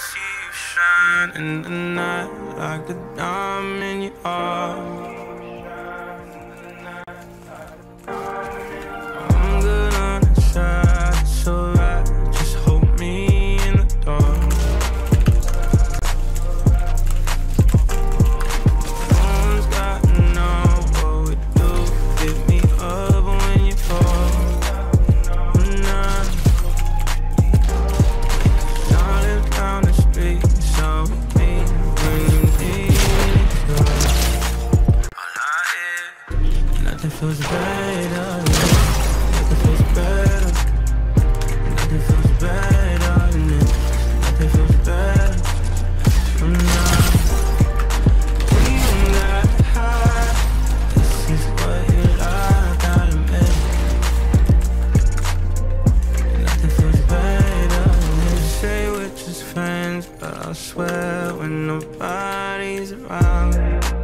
see you shine in the night like a diamond in your nothing feels better. Nothing feels better. Nothing feels better. Nothing feels better. I'm not. We don't got high. This is what you like, gotta admit. Nothing feels better. They say we're just friends, but I swear when nobody's around.